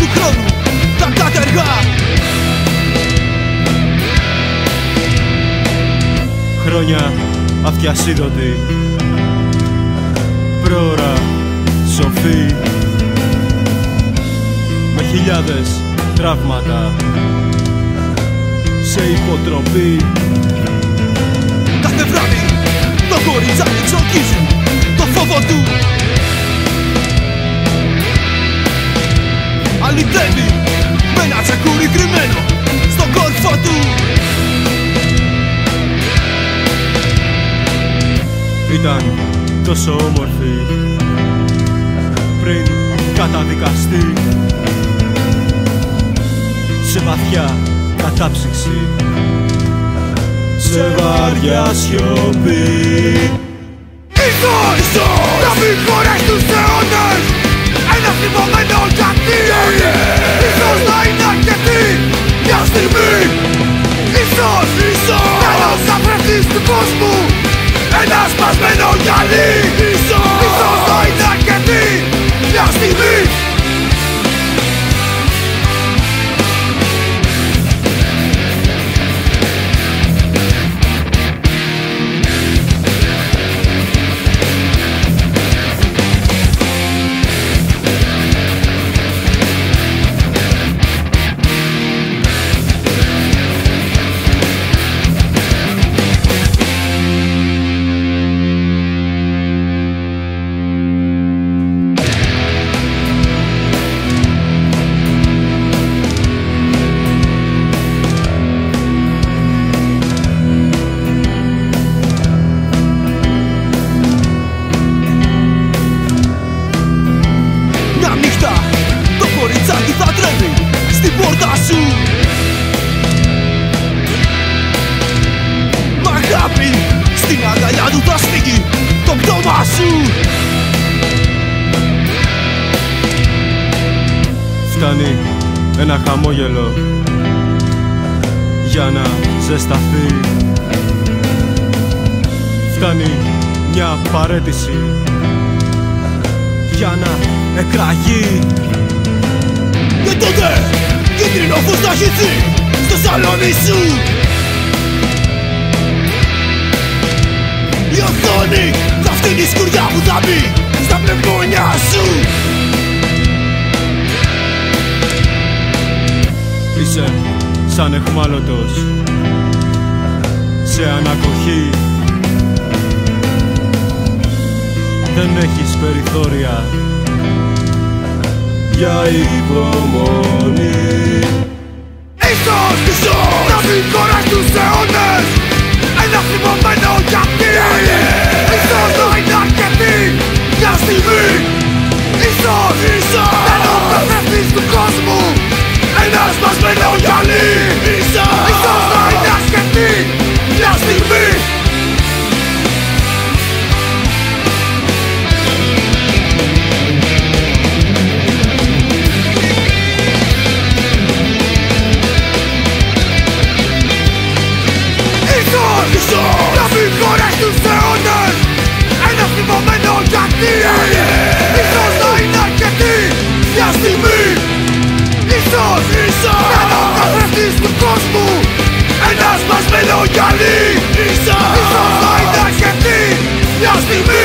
μακριά από του χρόνου τα κατεργά Χρόνια αυτιασίδωτοι Πρόωρα σοφοί Με χιλιάδες τραύματα. Σε υποτροπή Ήταν τόσο όμορφη Πριν καταδικαστεί Σε βαθιά κατάψυξη Σε βαριά σιωπή. Ίσως να μην χωρές τους αιώνες! Ένα θυμωμένο Φτάνει ένα χαμόγελο για να ζεσταθεί. Φτάνει μια παρέτηση για να εκραγεί. Και τότε κίτρινο φως θα χυθεί στο σαλόνι σου Η οθόνη θα φτύνει σκουριά που θα μπει στα πνευμόνια σου Είσαι σαν εχμάλωτος σε ανακοχή. Δεν έχεις περιθώρια για υπομονή. Ίσως, ίσως να μην χωράς τους αιώνες. Ένα θυμωμένο γιατί Ένα σπασμένο γυαλί Ίσως, ίσως να είναι αρκετή μια στιγμή. Ίσως, ίσως. Να μην χωρές τους αιώνες Ένα θυμωμένο γιατί Ίσως να είναι αρκετή μια στιγμή. Ίσως, ίσως Ένα σπασμένο γυαλί Ίσως, ίσως να είναι αρκετή μια στιγμή